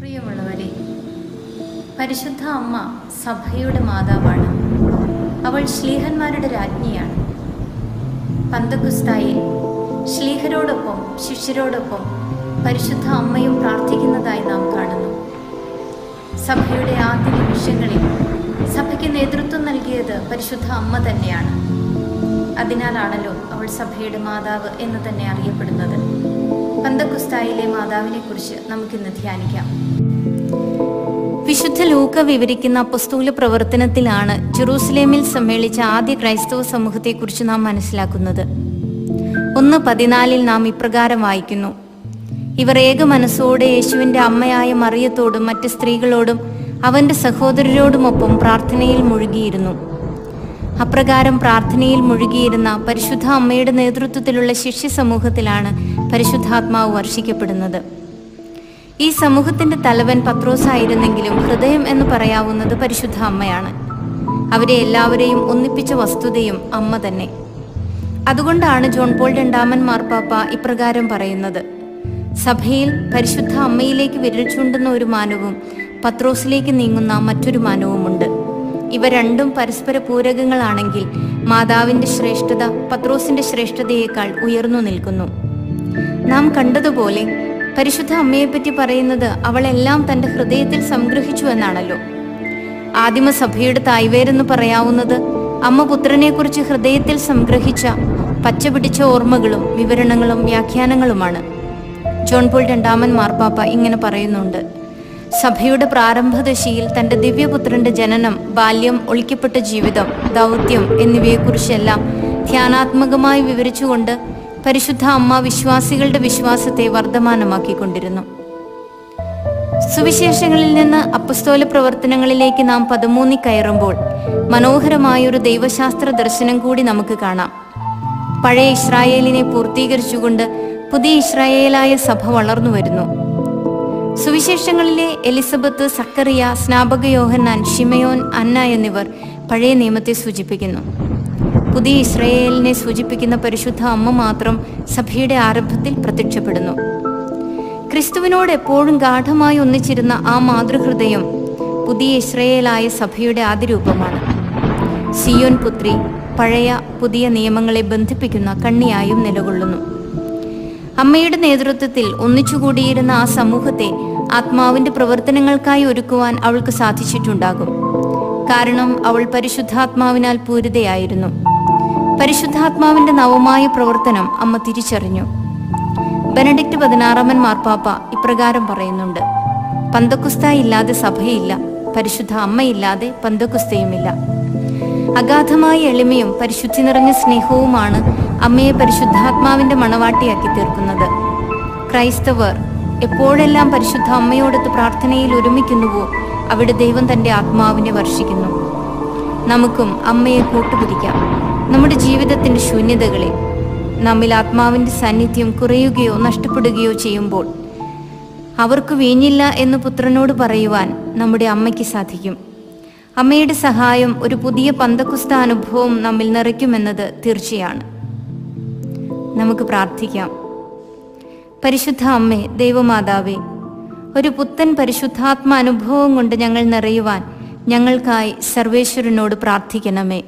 പ്രിയമുള്ളവരെ പരിശുദ്ധ അമ്മ സഭയുടെ മാതാവാണ്. അവൾ ശ്ലീഹന്മാരുടെ രാജ്ഞിയാണ്. പന്തകുസ്തായി ശ്ലീഹരോടൊപ്പം ശിഷ്യരോടൊപ്പം പരിശുദ്ധ അമ്മയും പ്രാർത്ഥിക്കുന്നതായി നാം കാണുന്നു. സഭയുടെ ആദ്യ നിമിഷങ്ങളിൽ സഭയ്ക്ക് നേതൃത്വം നൽകിയത് പരിശുദ്ധ അമ്മ തന്നെയാണ്. അതിനാലാണല്ലോ അവൾ സഭയുടെ മാതാവ് എന്ന് തന്നെ അറിയപ്പെടുന്നത്. പന്തക്കുസ്തായിലെ മാതാവിനെ കുറിച്ച് നമുക്കിന്ന് ധ്യാനിക്കാം. വിശുദ്ധ ലൂക്ക വിവരിക്കുന്ന അപ്പസ്തൂല പ്രവർത്തനത്തിലാണ് ജെറൂസലേമിൽ സമ്മേളിച്ച ആദ്യ ക്രൈസ്തവ സമൂഹത്തെക്കുറിച്ച് നാം മനസ്സിലാക്കുന്നത്. ഒന്ന് പതിനാലിൽ നാം ഇപ്രകാരം വായിക്കുന്നു. ഇവർ ഏക മനസ്സോടെ യേശുവിന്റെ അമ്മയായ മറിയത്തോടും മറ്റ് സ്ത്രീകളോടും അവന്റെ സഹോദരരോടുമൊപ്പം പ്രാർത്ഥനയിൽ മുഴുകിയിരുന്നു. അപ്രകാരം പ്രാർത്ഥനയിൽ മുഴുകിയിരുന്ന പരിശുദ്ധ അമ്മയുടെ നേതൃത്വത്തിലുള്ള ശിഷ്യ സമൂഹത്തിലാണ് പരിശുദ്ധാത്മാവ് വർഷിക്കപ്പെടുന്നത്. ഈ സമൂഹത്തിന്റെ തലവൻ പത്രോസായിരുന്നെങ്കിലും ഹൃദയം എന്ന് പറയാവുന്നത് പരിശുദ്ധ അമ്മയാണ് അവരെ എല്ലാവരെയും ഒന്നിപ്പിച്ച വസ്തുതയും അമ്മ തന്നെ. അതുകൊണ്ടാണ് ജോൺ പോൾ രണ്ടാമൻ മാർപ്പാപ്പ ഇപ്രകാരം പറയുന്നത്. സഭയിൽ പരിശുദ്ധ അമ്മയിലേക്ക് വിരൽ ചൂണ്ടുന്ന ഒരു മാനവും പത്രോസിലേക്ക് നീങ്ങുന്ന മറ്റൊരു മാനവുമുണ്ട്. ഇവ രണ്ടും പരസ്പര പൂരകങ്ങളാണെങ്കിൽ മാതാവിന്റെ ശ്രേഷ്ഠത പത്രോസിന്റെ ശ്രേഷ്ഠതയേക്കാൾ ഉയർന്നു നിൽക്കുന്നു. നാം കണ്ടതുപോലെ പരിശുദ്ധ അമ്മയെപ്പറ്റി പറയുന്നത് അവളെല്ലാം തന്റെ ഹൃദയത്തിൽ സംഗ്രഹിച്ചു എന്നാണല്ലോ. ആദിമസഭയുടെ തായ്വേരെന്ന് പറയാവുന്നത് അമ്മ പുത്രനെക്കുറിച്ച് ഹൃദയത്തിൽ സംഗ്രഹിച്ച പച്ചപിടിച്ച ഓർമ്മകളും വിവരണങ്ങളും വ്യാഖ്യാനങ്ങളുമാണ്. ജോൺ പോൾ രണ്ടാമൻ മാർപ്പാപ്പ ഇങ്ങനെ പറയുന്നുണ്ട്. സഭയുടെ പ്രാരംഭദശയിൽ തന്റെ ദിവ്യപുത്രന്റെ ജനനം ബാല്യം ഒളിക്കപ്പെട്ട ജീവിതം ദൗത്യം എന്നിവയെക്കുറിച്ചെല്ലാം ധ്യാനാത്മകമായി വിവരിച്ചുകൊണ്ട് പരിശുദ്ധ അമ്മ വിശ്വാസികളുടെ വിശ്വാസത്തെ വർദ്ധമാനമാക്കിക്കൊണ്ടിരുന്നു. സുവിശേഷങ്ങളിൽ നിന്ന് അപ്പസ്തോല പ്രവർത്തനങ്ങളിലേക്ക് നാം പതിമൂന്നി കയറുമ്പോൾ മനോഹരമായൊരു ദൈവശാസ്ത്ര ദർശനം കൂടി നമുക്ക് കാണാം. പഴയ ഇസ്രായേലിനെ പൂർത്തീകരിച്ചുകൊണ്ട് പുതിയ ഇസ്രായേലായ സഭ വളർന്നു വരുന്നു. സുവിശേഷങ്ങളിലെ എലിസബത്ത് സക്കറിയ സ്നാപക യോഹന്നാൻ ഷിമയോൻ അന്ന എന്നിവർ പഴയ നിയമത്തെ സൂചിപ്പിക്കുന്നു. പുതിയ ഇസ്രയേലിനെ സൂചിപ്പിക്കുന്ന പരിശുദ്ധ അമ്മ മാത്രം സഭയുടെ ആരംഭത്തിൽ പ്രത്യക്ഷപ്പെടുന്നു. ക്രിസ്തുവിനോട് എപ്പോഴും ഗാഠമായി ഒന്നിച്ചിരുന്ന ആ മാതൃഹൃദയം പുതിയ ഇസ്രയേലായ സഭയുടെ ആദിരൂപമാണ്. സിയോൻ പുത്രി പഴയ പുതിയ നിയമങ്ങളെ ബന്ധിപ്പിക്കുന്ന കണ്ണിയായും നിലകൊള്ളുന്നു. അമ്മയുടെ നേതൃത്വത്തിൽ ഒന്നിച്ചുകൂടിയിരുന്ന ആ സമൂഹത്തെ ആത്മാവിന്റെ പ്രവർത്തനങ്ങൾക്കായി ഒരുക്കുവാൻ അവൾക്ക് സാധിച്ചിട്ടുണ്ടാകും. കാരണം അവൾ പരിശുദ്ധാത്മാവിനാൽ പൂരിതയായിരുന്നു. പരിശുദ്ധാത്മാവിന്റെ നവമായ പ്രവർത്തനം അമ്മ തിരിച്ചറിഞ്ഞു. ബെനഡിക്റ്റ് പതിനാറാമൻ മാർപ്പാപ്പ ഇപ്രകാരം പറയുന്നുണ്ട്. പന്തക്കുസ്ത ഇല്ലാതെ സഭയില്ല പരിശുദ്ധ അമ്മയില്ലാതെ പന്തക്കുസ്തയുമില്ല. അഗാധമായ എളിമയും പരിശുദ്ധി നിറഞ്ഞ സ്നേഹവുമാണ് അമ്മയെ പരിശുദ്ധാത്മാവിന്റെ മണവാട്ടിയാക്കി തീർക്കുന്നത്. ക്രൈസ്തവർ എപ്പോഴെല്ലാം പരിശുദ്ധ അമ്മയോടൊത്ത് പ്രാർത്ഥനയിൽ ഒരുമിക്കുന്നുവോ അവിടെ ദൈവം തന്റെ ആത്മാവിനെ വർഷിക്കുന്നു. നമുക്കും അമ്മയെ കൂട്ടുപിടിക്കാം. നമ്മുടെ ജീവിതത്തിന്റെ ശൂന്യതകളെ നമ്മിൽ ആത്മാവിന്റെ സാന്നിധ്യം കുറയുകയോ നഷ്ടപ്പെടുകയോ ചെയ്യുമ്പോൾ അവർക്ക് വീഞ്ഞില്ല എന്ന് പുത്രനോട് പറയുവാൻ നമ്മുടെ അമ്മയ്ക്ക് സാധിക്കും. അമ്മയുടെ സഹായം ഒരു പുതിയ പന്തക്കുസ്ത അനുഭവം നമ്മിൽ നിറയ്ക്കുമെന്നത് തീർച്ചയാണ്. നമുക്ക് പ്രാർത്ഥിക്കാം. പരിശുദ്ധ അമ്മേ ദൈവമാതാവേ ഒരു പുത്തൻ പരിശുദ്ധാത്മ അനുഭവം കൊണ്ട് ഞങ്ങൾ നിറയുവാൻ ഞങ്ങൾക്കായി സർവേശ്വരനോട് പ്രാർത്ഥിക്കണമേ.